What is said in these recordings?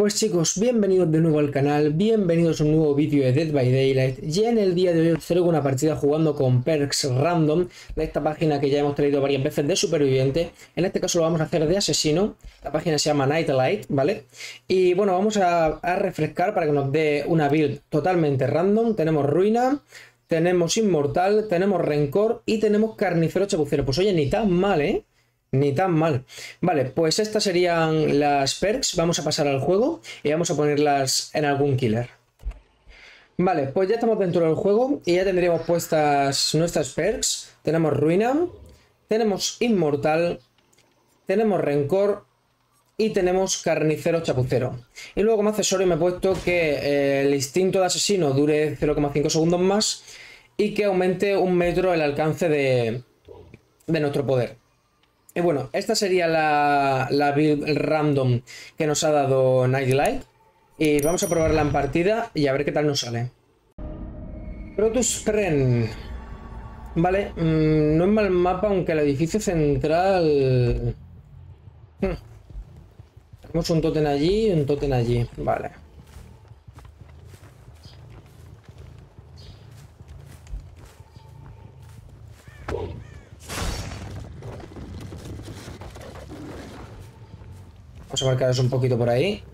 Pues chicos, bienvenidos de nuevo al canal, bienvenidos a un nuevo vídeo de Dead by Daylight. Ya en el día de hoy os traigo una partida jugando con Perks Random, de esta página que ya hemos traído varias veces de superviviente. En este caso lo vamos a hacer de asesino, la página se llama Nightlight, ¿vale? Y bueno, vamos a, refrescar para que nos dé una build totalmente random. Tenemos ruina, tenemos inmortal, tenemos rencor y tenemos carnicero chapucero. Pues oye, ni tan mal, ¿eh? Ni tan mal. Vale, pues estas serían las perks. Vamos a pasar al juego y vamos a ponerlas en algún killer. Vale, pues ya estamos dentro del juego y ya tendríamos puestas nuestras perks. Tenemos ruina, tenemos inmortal, tenemos rencor y tenemos carnicero chapucero. Y luego como accesorio me he puesto que eh, el instinto de asesino dure 0,5 segundos más y que aumente un metro el alcance de, de nuestro poder. Y bueno, esta sería la, la build random que nos ha dado Nightlight. Y vamos a probarla en partida y a ver qué tal nos sale. Protus Pren. Vale, mmm, no es mal mapa, aunque el edificio central... Hmm. Tenemos un totem allí y un totem allí. Vale. Vamos a marcaros un poquito por ahí.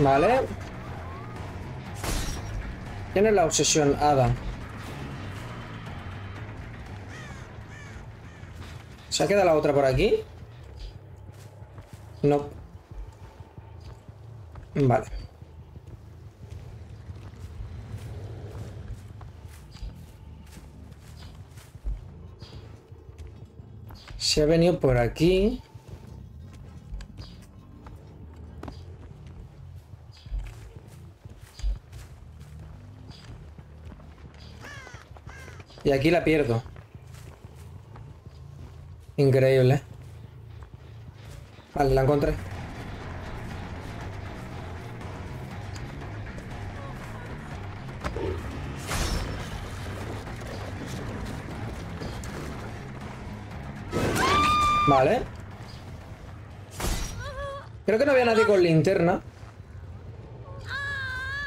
Vale. ¿Quién es la obsesión? Ada. ¿Se ha quedado la otra por aquí? No. Vale. Se ha venido por aquí. Y aquí la pierdo. Increíble. Vale, la encontré. Vale. Creo que no había nadie con linterna.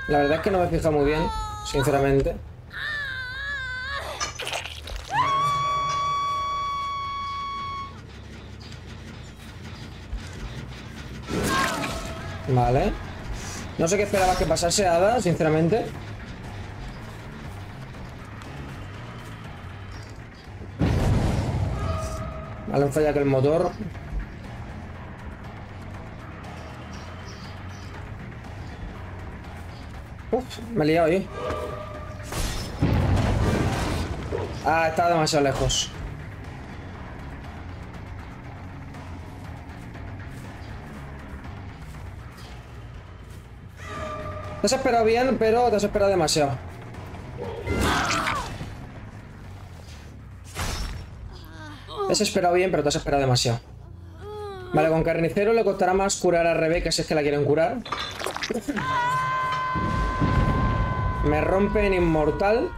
La verdad es que no me fija muy bien, sinceramente. Vale. No sé qué esperaba que pasase Ada, sinceramente. Vale, un falla que el motor. Uf, me he liado ahí. Ah, está demasiado lejos. Te has esperado bien, pero te has esperado demasiado. Te has esperado bien, pero te has esperado demasiado. Vale, con carnicero le costará más curar a Rebeca si es que la quieren curar. Me rompen inmortal.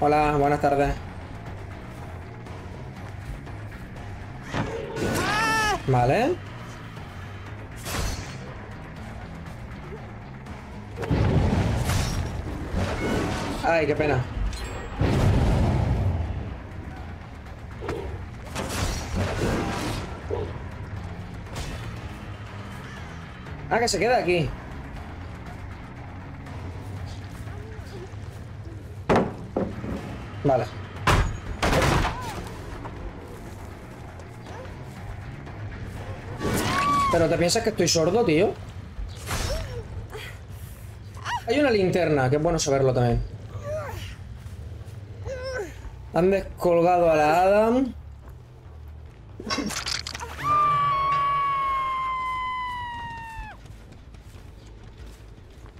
Hola, buenas tardes. Vale. Ay, qué pena. Ah, que se queda aquí. Vale. ¿Pero te piensas que estoy sordo, tío? Hay una linterna, que es bueno saberlo también. Han descolgado a la Adam.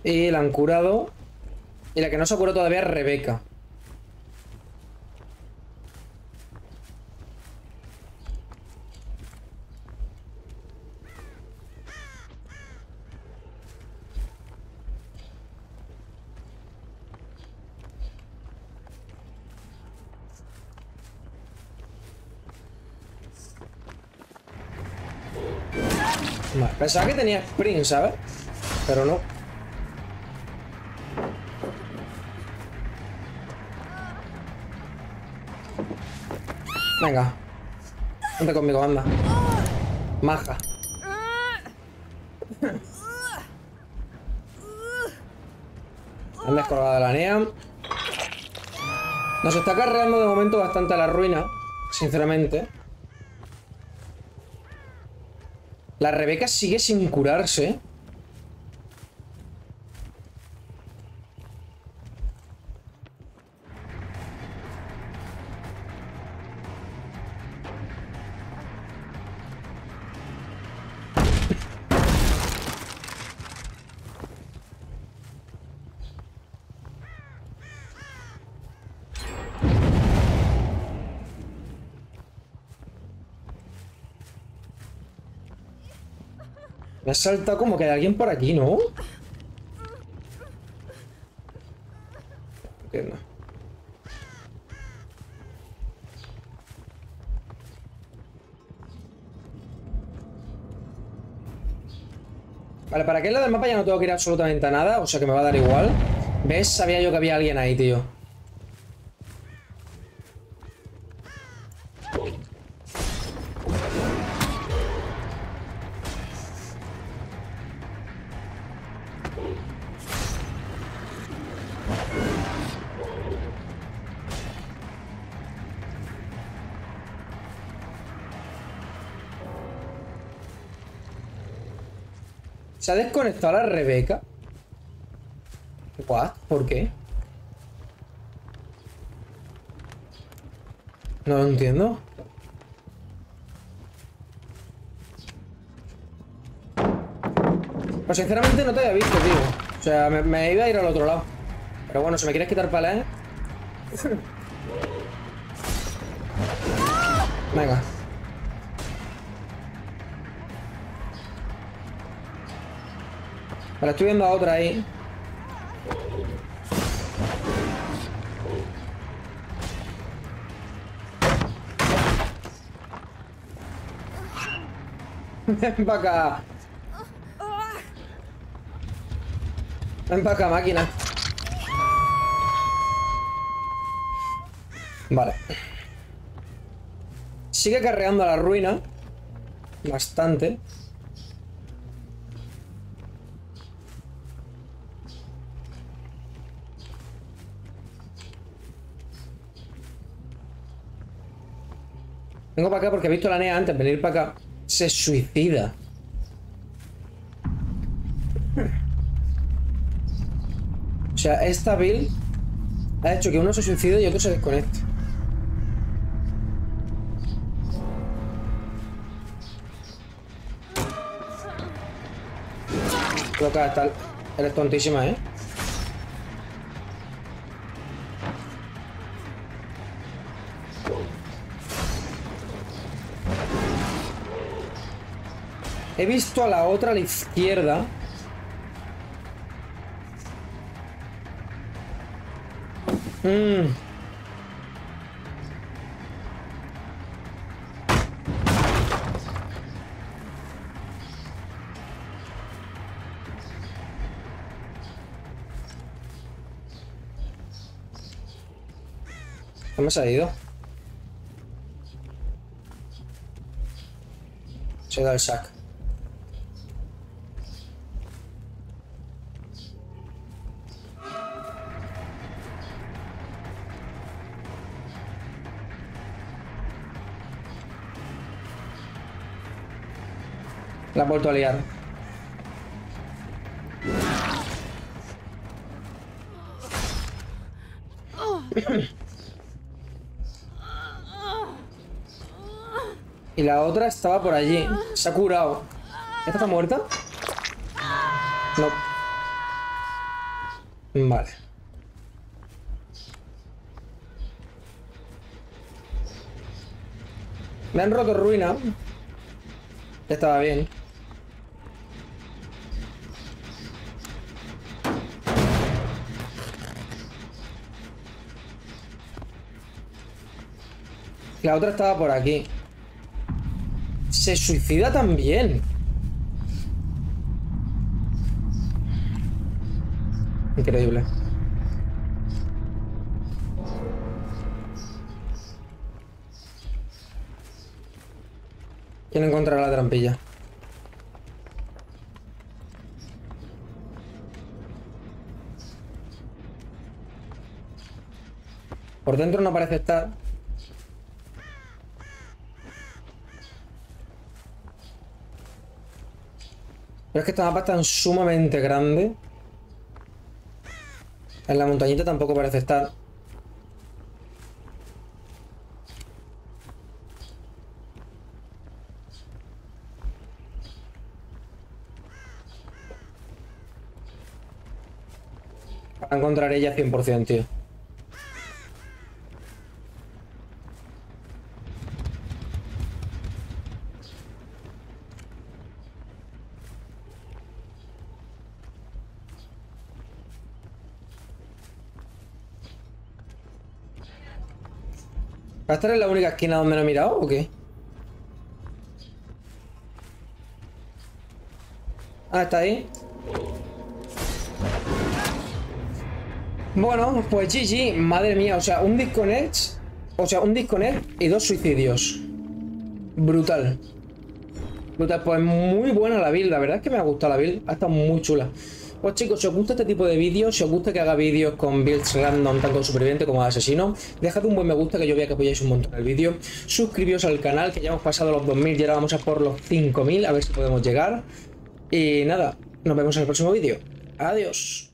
Y la han curado. Y la que no se curado todavía es Rebeca. Pensaba que tenía sprint, ¿sabes? Pero no. Venga. Vente conmigo, anda. Maja. Han descolgado la NEA. Nos está carreando de momento bastante a la ruina, sinceramente. La Rebeca sigue sin curarse. Saltado como que hay alguien por aquí, ¿no? Entiendo. Vale, para aquel lado del mapa ya no tengo que ir absolutamente a nada, o sea que me va a dar igual. ¿Ves? Sabía yo que había alguien ahí, tío. ¿Se ha desconectado la Rebeca? ¿What? ¿Por qué? No lo entiendo. Sinceramente no te había visto, tío. O sea, me, iba a ir al otro lado. Pero bueno, si me quieres quitar palés... Venga. Vale, estoy viendo a otra ahí. Ven para acá. Ven para acá, máquina. Vale. Sigue carreando a la ruina. Bastante. Vengo para acá porque he visto la NEA antes venir para acá. Se suicida. O sea, esta build ha hecho que uno se suicide y otro se desconecte. Que está... Eres tontísima, ¿eh? He visto a la otra a la izquierda. Mmm. ¿Cómo se ha ido? Se da el sac. La han vuelto a liar. y la otra estaba por allí. Se ha curado. ¿Esta está muerta? No. Vale. Me han roto ruina. Estaba bien. La otra estaba por aquí. Se suicida también. Increíble. Quiero encontrar la trampilla. Por dentro no parece estar. Pero es que esta mapa es tan sumamente grande. En la montañita tampoco parece estar. Para encontrar ella 100%, tío. ¿Va a estar en la única esquina donde no he mirado o qué? Ah, está ahí. Bueno, pues GG, madre mía, o sea, un disconnect, o sea, un disconnect y dos suicidios. Brutal. Brutal, pues muy buena la build, la verdad es que me ha gustado la build, ha estado muy chula. Pues chicos, si os gusta este tipo de vídeos, si os gusta que haga vídeos con builds random, tanto de superviviente como asesino, dejad un buen me gusta que yo vea que apoyáis un montón el vídeo. Suscribíos al canal, que ya hemos pasado los 2000 y ahora vamos a por los 5000, a ver si podemos llegar. Y nada, nos vemos en el próximo vídeo. Adiós.